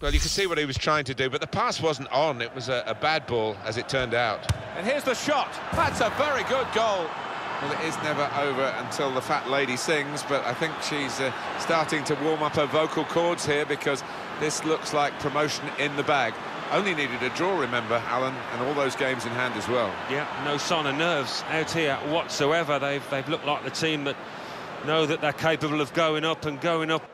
Well, you can see what he was trying to do, but the pass wasn't on. It was a, a bad ball, as it turned out. And here's the shot. That's a very good goal. Well, it is never over until the fat lady sings, but I think she's uh, starting to warm up her vocal cords here because this looks like promotion in the bag. Only needed a draw, remember, Alan, and all those games in hand as well. Yeah, no sign of nerves out here whatsoever. They've, they've looked like the team that know that they're capable of going up and going up.